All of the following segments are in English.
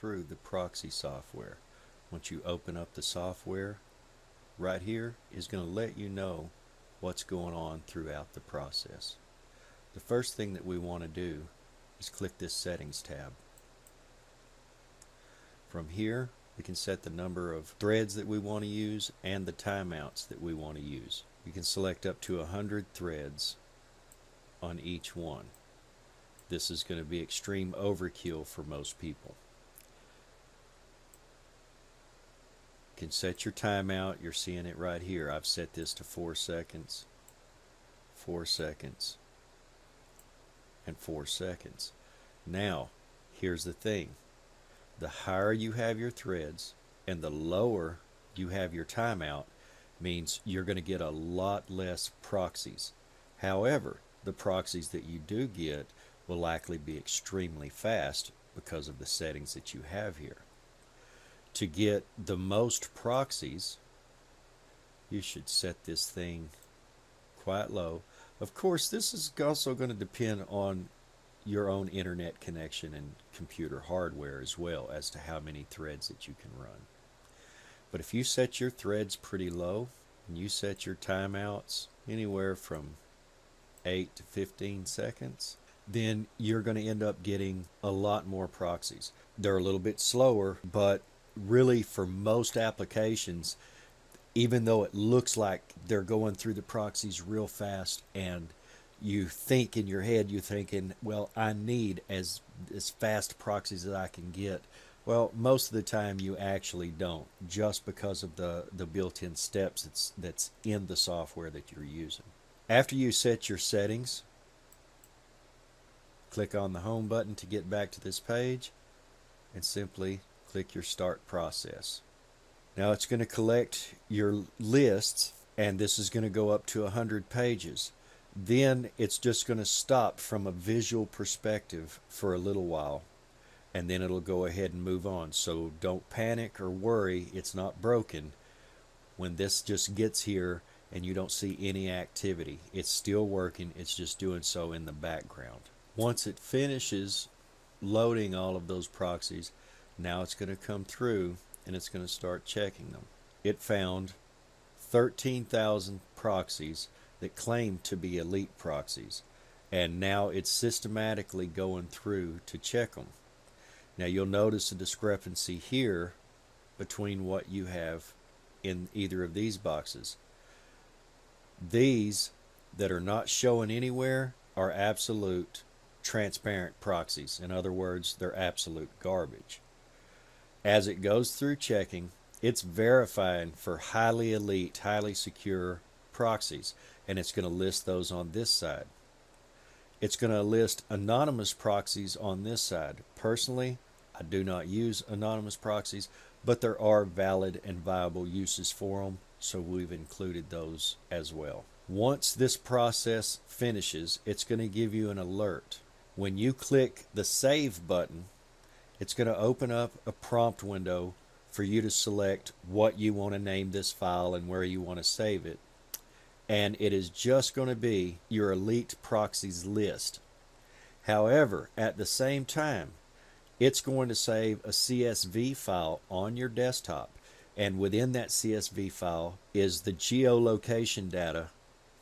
through the proxy software. Once you open up the software, right here is going to let you know what's going on throughout the process. The first thing that we want to do is click this settings tab. From here we can set the number of threads that we want to use and the timeouts that we want to use. You can select up to 100 threads on each one. This is going to be extreme overkill for most people. Can set your timeout. You're seeing it right here. I've set this to 4 seconds, 4 seconds, and 4 seconds. Now, here's the thing. The higher you have your threads and the lower you have your timeout means you're going to get a lot less proxies. However, the proxies that you do get will likely be extremely fast because of the settings that you have here. To get the most proxies, you should set this thing quite low. Of course, this is also going to depend on your own internet connection and computer hardware as well as to how many threads that you can run. But if you set your threads pretty low and you set your timeouts anywhere from 8 to 15 seconds, then you're going to end up getting a lot more proxies. They're a little bit slower, but really for most applications, even though it looks like they're going through the proxies real fast and you think in your head you're thinking well i need as as fast proxies as i can get. Well most of the time you actually don't just because of the the built-in steps that's that's in the software that you're using. After you set your settings click on the home button to get back to this page and simply click your start process now it's going to collect your lists and this is going to go up to 100 pages then it's just going to stop from a visual perspective for a little while and then it'll go ahead and move on. So don't panic or worry, it's not broken. When this just gets here and you don't see any activity, it's still working, it's just doing so in the background. Once it finishes loading all of those proxies, now it's going to come through and it's going to start checking them. It found 13,000 proxies that claim to be elite proxies. And now it's systematically going through to check them. Now you'll notice a discrepancy here between what you have in either of these boxes. These that are not showing anywhere are absolute transparent proxies. In other words, they're absolute garbage. As it goes through checking, it's verifying for highly elite, highly secure proxies, and it's going to list those on this side. It's going to list anonymous proxies on this side. Personally, I do not use anonymous proxies, but there are valid and viable uses for them, so we've included those as well. Once this process finishes, it's going to give you an alert. When you click the Save button, it's going to open up a prompt window for you to select what you want to name this file and where you want to save it and it is just going to be your elite proxies list. However, at the same time, it's going to save a CSV file on your desktop, and within that CSV file is the geolocation data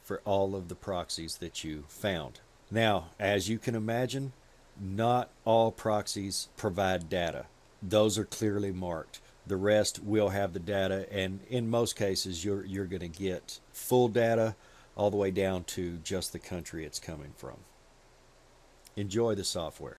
for all of the proxies that you found. Now, as you can imagine, not all proxies provide data. Those are clearly marked. The rest will have the data, and in most cases, you're, you're going to get full data all the way down to just the country it's coming from. Enjoy the software.